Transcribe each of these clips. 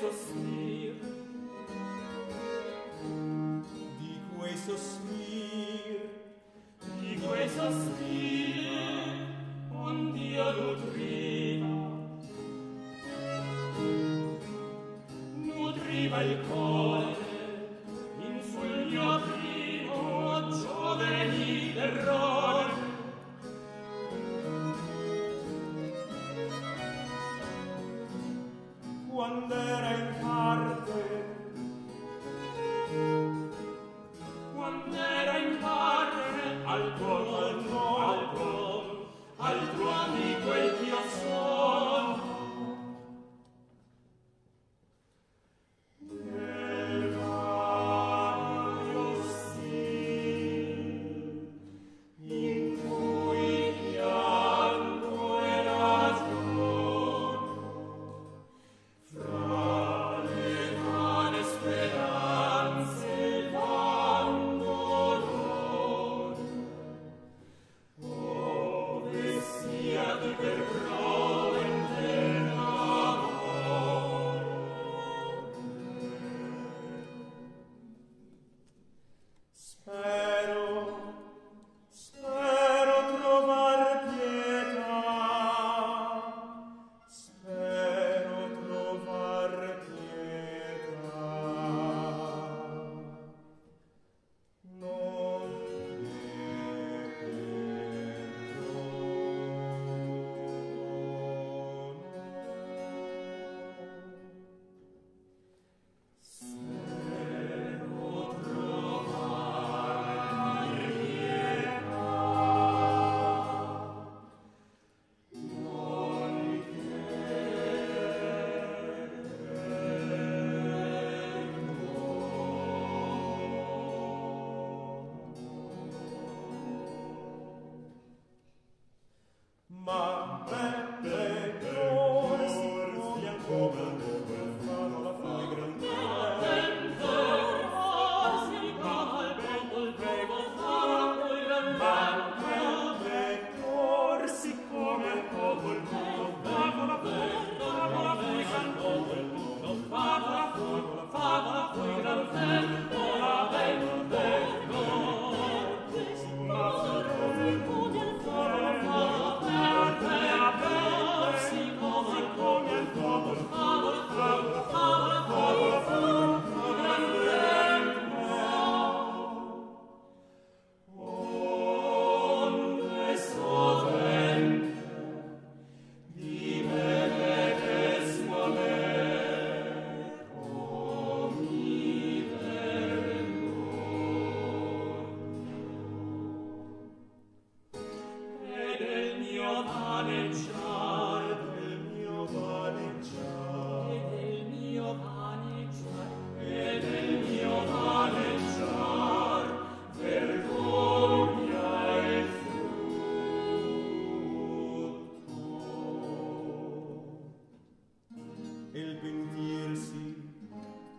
sospir. Di quei sospir di quei sospir un dio nutriva nutriva il cuore in fulmio primo gioveni d'errore. Quando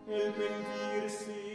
el pentirsi